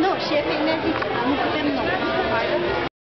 那有谢你应该